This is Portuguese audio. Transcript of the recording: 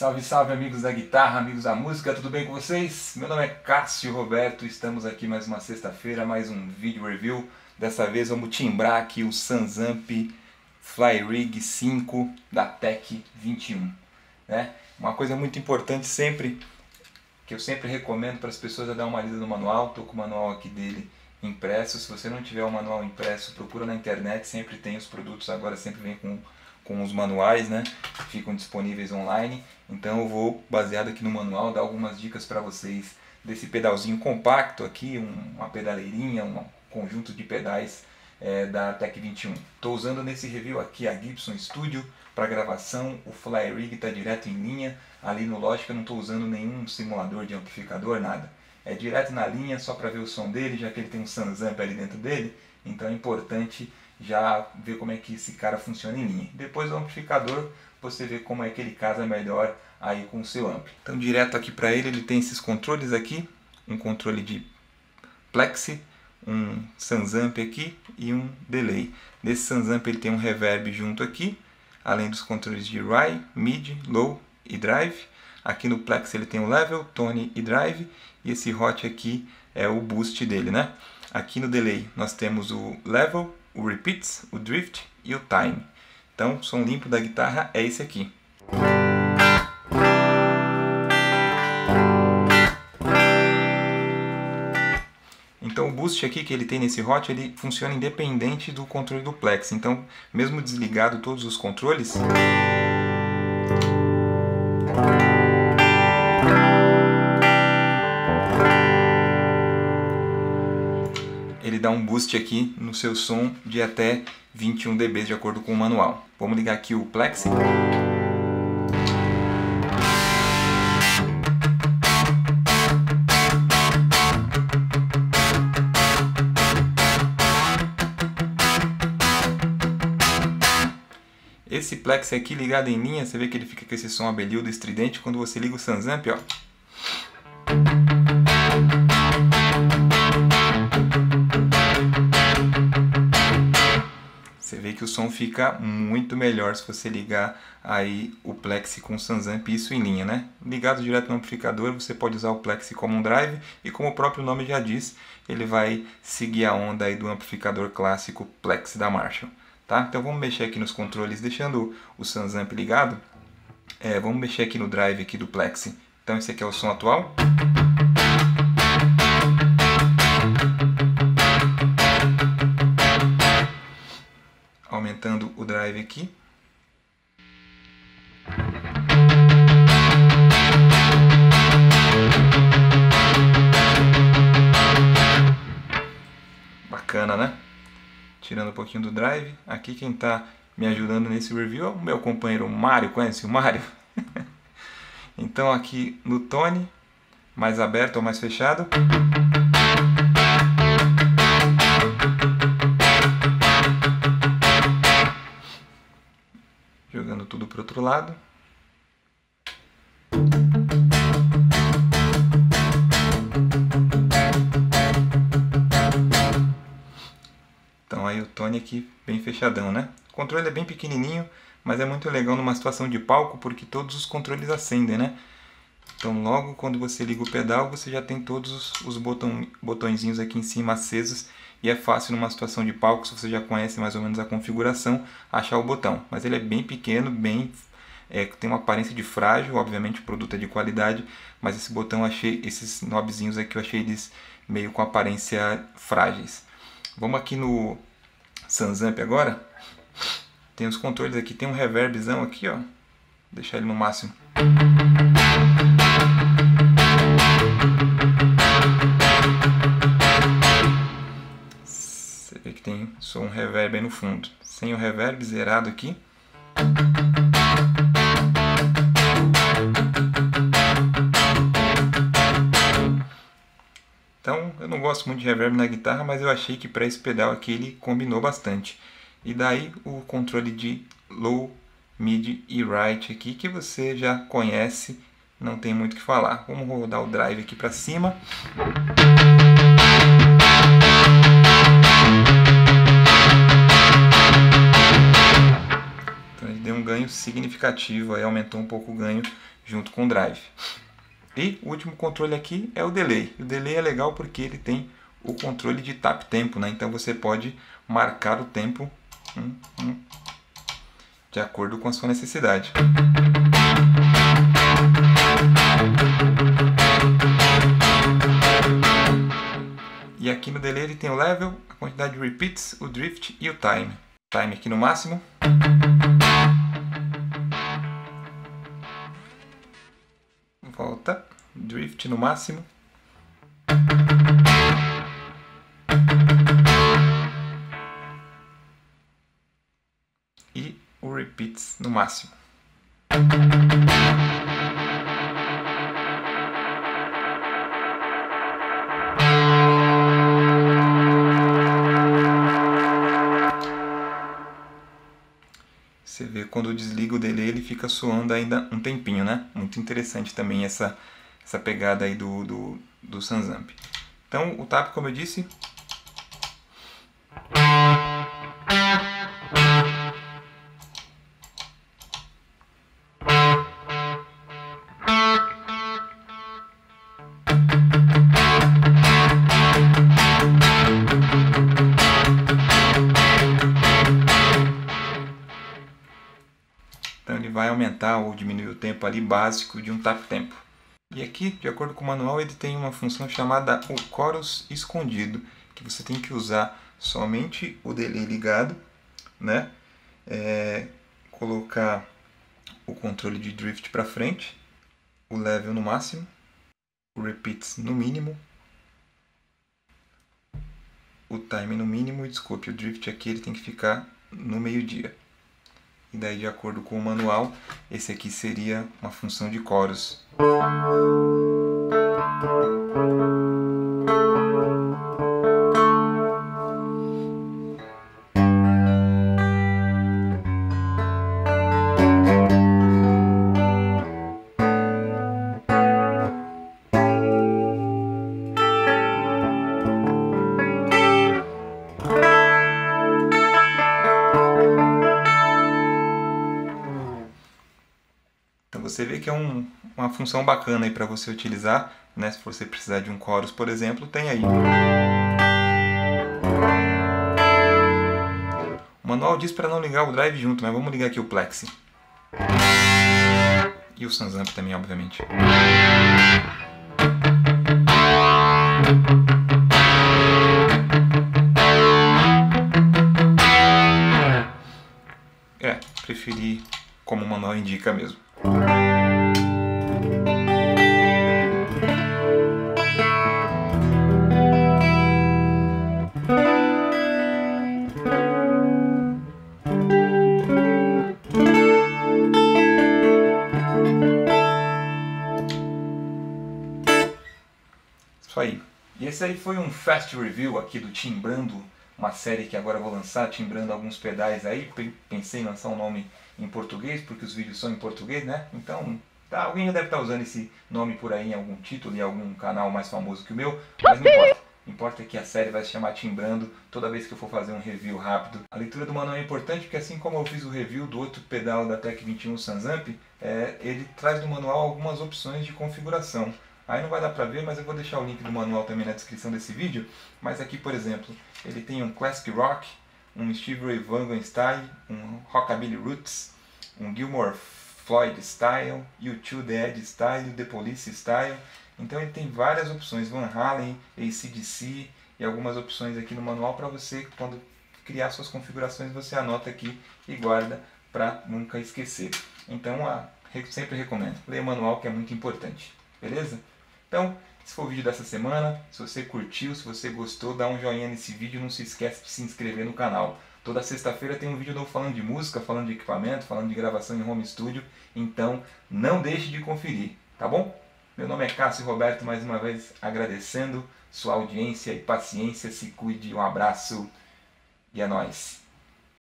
Salve, salve amigos da guitarra, amigos da música, tudo bem com vocês? Meu nome é Cássio Roberto, estamos aqui mais uma sexta-feira, mais um vídeo review. Dessa vez vamos timbrar aqui o Sansamp Fly Rig 5 da Tech 21. Né? Uma coisa muito importante sempre, que eu sempre recomendo para as pessoas é dar uma lida no manual, estou com o manual aqui dele impresso. Se você não tiver o manual impresso, procura na internet, sempre tem os produtos, agora sempre vem com com os manuais, né? Ficam disponíveis online. Então eu vou, baseado aqui no manual, dar algumas dicas para vocês desse pedalzinho compacto aqui, um, uma pedaleirinha, um conjunto de pedais é, da Tech 21. Estou usando nesse review aqui a Gibson Studio para gravação, o Fly Rig está direto em linha, ali no Logic eu não estou usando nenhum simulador de amplificador, nada. É direto na linha só para ver o som dele, já que ele tem um Sansamp ali dentro dele, então é importante já ver como é que esse cara funciona em linha. Depois o amplificador, você vê como é que ele casa melhor aí com o seu ampli. Então direto aqui para ele, ele tem esses controles aqui, um controle de plexi, um Sansamp aqui e um delay. Nesse Sansamp ele tem um reverb junto aqui, além dos controles de High, Mid, Low e Drive. Aqui no Plex ele tem o Level, Tone e Drive, e esse Hot aqui é o boost dele, né? Aqui no Delay nós temos o Level, o repeats, o drift e o time. Então, o som limpo da guitarra é esse aqui. Então o boost aqui que ele tem nesse hot, ele funciona independente do controle do plex. Então, mesmo desligado todos os controles, dá um boost aqui no seu som de até 21 dB de acordo com o manual. Vamos ligar aqui o Plexi. Esse Plexi aqui ligado em linha, você vê que ele fica com esse som abelhudo estridente quando você liga o Sansamp, ó. Que o som fica muito melhor se você ligar aí o Plexi com o Sansamp, isso em linha, né? Ligado direto no amplificador, você pode usar o Plexi como um drive e como o próprio nome já diz, ele vai seguir a onda aí do amplificador clássico Plexi da Marshall, tá? Então vamos mexer aqui nos controles, deixando o Sansamp ligado, é, vamos mexer aqui no drive aqui do Plexi. Então esse aqui é o som atual. Aumentando o drive aqui. Bacana, né? Tirando um pouquinho do drive. Aqui quem está me ajudando nesse review é o meu companheiro Mário. Conhece o Mário? então aqui no tone, mais aberto ou mais fechado. Tudo para outro lado. Então aí o Tony aqui bem fechadão, né? O controle é bem pequenininho, mas é muito legal numa situação de palco porque todos os controles acendem, né? Então logo quando você liga o pedal, você já tem todos os botão, botõezinhos aqui em cima acesos e é fácil numa situação de palco, se você já conhece mais ou menos a configuração, achar o botão. Mas ele é bem pequeno, bem é, tem uma aparência de frágil, obviamente o produto é de qualidade, mas esse botão achei, esses knobzinhos aqui eu achei eles meio com aparência frágeis. Vamos aqui no Sansamp agora. Tem os controles aqui, tem um reverbzão aqui, ó. Vou deixar ele no máximo. Só um reverb aí no fundo. Sem o reverb zerado aqui. Então, eu não gosto muito de reverb na guitarra, mas eu achei que para esse pedal aqui ele combinou bastante. E daí o controle de low, mid e right aqui, que você já conhece, não tem muito o que falar. Vamos rodar o drive aqui para cima. Ganho significativo, aí aumentou um pouco o ganho junto com o drive. E o último controle aqui é o delay. O delay é legal porque ele tem o controle de tap tempo, né? Então você pode marcar o tempo hum, hum, de acordo com a sua necessidade. E aqui no delay ele tem o level, a quantidade de repeats, o drift e o time. Time aqui no máximo. Drift no máximo. E o repeats no máximo. Você vê quando eu desligo o delay ele fica soando ainda um tempinho, né? Muito interessante também essa, essa pegada aí do, do, do Sansamp. Então o tap, como eu disse, Então ele vai aumentar ou diminuir o tempo ali básico de um tap tempo. E aqui, de acordo com o manual, ele tem uma função chamada o chorus escondido, que você tem que usar somente o delay ligado, né? É, colocar o controle de drift para frente, o level no máximo, o repeats no mínimo, o time no mínimo e desculpe, o drift aqui ele tem que ficar no meio-dia. E daí, de acordo com o manual, esse aqui seria uma função de chorus. Uma função bacana aí para você utilizar, né? Se você precisar de um chorus, por exemplo, tem aí. O manual diz para não ligar o drive junto, mas vamos ligar aqui o Plexi. E o Sansamp também, obviamente. É, preferi como o manual indica mesmo. Esse aí foi um fast review aqui do Timbrando, uma série que agora vou lançar, Timbrando alguns pedais aí. Pensei em lançar um nome em português, porque os vídeos são em português, né? Então, tá, alguém já deve estar usando esse nome por aí em algum título, em algum canal mais famoso que o meu, mas não importa. Importa é que a série vai se chamar Timbrando toda vez que eu for fazer um review rápido. A leitura do manual é importante porque assim como eu fiz o review do outro pedal da Tech 21 Sansamp, é, ele traz no manual algumas opções de configuração. Aí não vai dar pra ver, mas eu vou deixar o link do manual também na descrição desse vídeo. Mas aqui, por exemplo, ele tem um Classic Rock, um Steve Ray Vaughan Style, um Rockabilly Roots, um Gilmore Floyd Style, U2 The Edge Style, The Police Style. Então ele tem várias opções, Van Halen, ACDC e algumas opções aqui no manual para você, quando criar suas configurações, você anota aqui e guarda para nunca esquecer. Então, a, sempre recomendo, leia o manual que é muito importante, beleza? Então, esse foi o vídeo dessa semana. Se você curtiu, se você gostou, dá um joinha nesse vídeo. Não se esquece de se inscrever no canal. Toda sexta-feira tem um vídeo novo falando de música, falando de equipamento, falando de gravação em home studio. Então, não deixe de conferir, tá bom? Meu nome é Cássio Roberto, mais uma vez agradecendo sua audiência e paciência. Se cuide, um abraço e é nóis.